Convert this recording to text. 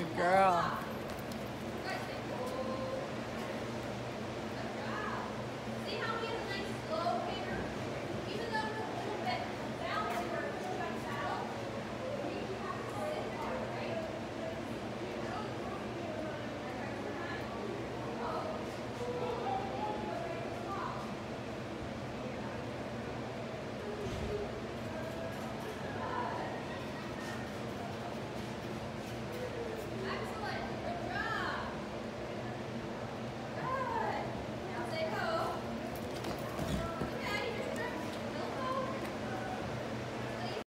Good girl.